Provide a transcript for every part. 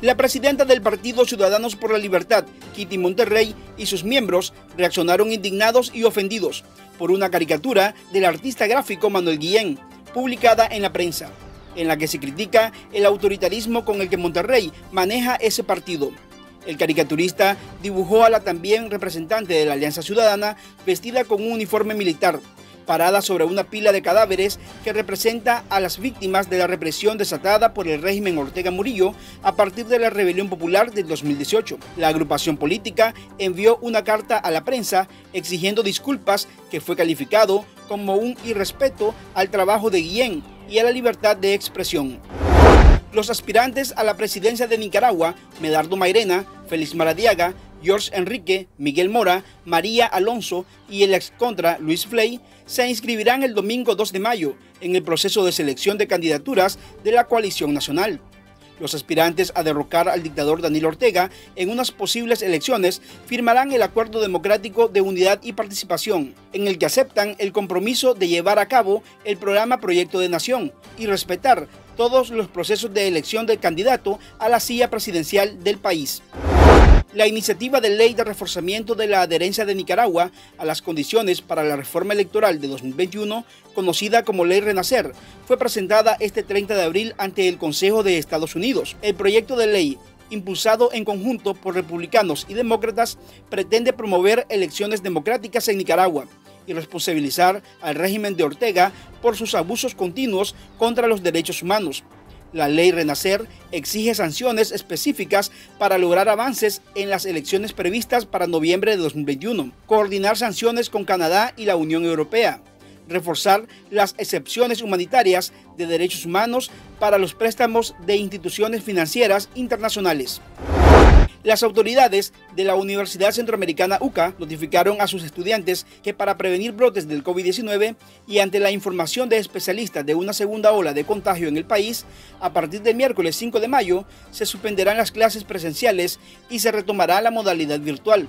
La presidenta del Partido Ciudadanos por la Libertad, Kitty Monterrey, y sus miembros reaccionaron indignados y ofendidos por una caricatura del artista gráfico Manuel Guillén, publicada en la prensa, en la que se critica el autoritarismo con el que Monterrey maneja ese partido. El caricaturista dibujó a la también representante de la Alianza Ciudadana vestida con un uniforme militar, parada sobre una pila de cadáveres que representa a las víctimas de la represión desatada por el régimen Ortega Murillo a partir de la rebelión popular del 2018. La agrupación política envió una carta a la prensa exigiendo disculpas que fue calificado como un irrespeto al trabajo de Guillén y a la libertad de expresión. Los aspirantes a la presidencia de Nicaragua, Medardo Mairena, Félix Maradiaga, George Enrique, Miguel Mora, María Alonso y el ex contra Luis Flay se inscribirán el domingo 2 de mayo en el proceso de selección de candidaturas de la coalición nacional. Los aspirantes a derrocar al dictador Daniel Ortega en unas posibles elecciones firmarán el Acuerdo Democrático de Unidad y Participación, en el que aceptan el compromiso de llevar a cabo el programa Proyecto de Nación y respetar todos los procesos de elección del candidato a la silla presidencial del país. La iniciativa de ley de reforzamiento de la adherencia de Nicaragua a las condiciones para la reforma electoral de 2021, conocida como Ley Renacer, fue presentada este 30 de abril ante el Consejo de Estados Unidos. El proyecto de ley impulsado en conjunto por republicanos y demócratas, pretende promover elecciones democráticas en Nicaragua y responsabilizar al régimen de Ortega por sus abusos continuos contra los derechos humanos. La ley Renacer exige sanciones específicas para lograr avances en las elecciones previstas para noviembre de 2021, coordinar sanciones con Canadá y la Unión Europea, reforzar las excepciones humanitarias de derechos humanos para los préstamos de instituciones financieras internacionales. Las autoridades de la Universidad Centroamericana UCA notificaron a sus estudiantes que para prevenir brotes del COVID-19 y ante la información de especialistas de una segunda ola de contagio en el país, a partir del miércoles 5 de mayo se suspenderán las clases presenciales y se retomará la modalidad virtual,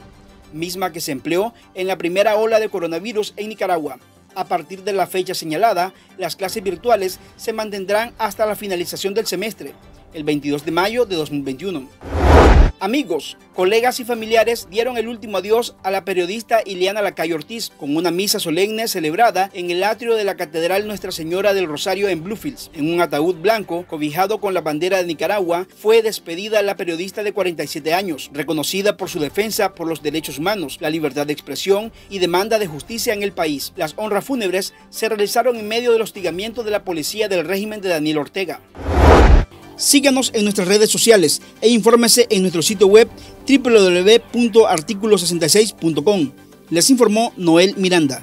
misma que se empleó en la primera ola de coronavirus en Nicaragua. A partir de la fecha señalada, las clases virtuales se mantendrán hasta la finalización del semestre, el 22 de mayo de 2021. Amigos, colegas y familiares dieron el último adiós a la periodista Ileana Lacayo Ortiz con una misa solemne celebrada en el atrio de la Catedral Nuestra Señora del Rosario en Bluefields. En un ataúd blanco, cobijado con la bandera de Nicaragua, fue despedida la periodista de 47 años, reconocida por su defensa por los derechos humanos, la libertad de expresión y demanda de justicia en el país. Las honras fúnebres se realizaron en medio del hostigamiento de la policía del régimen de Daniel Ortega. Síganos en nuestras redes sociales e infórmese en nuestro sitio web www.articulo66.com. Les informó Noel Miranda.